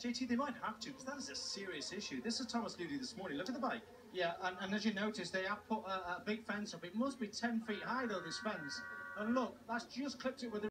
JT, they might have to, because that is a serious issue. This is Thomas Luthi this morning. Look at the bike. Yeah, and, and as you notice, they have put a, a big fence up. It must be 10 feet high, though, this fence. And look, that's just clipped it with a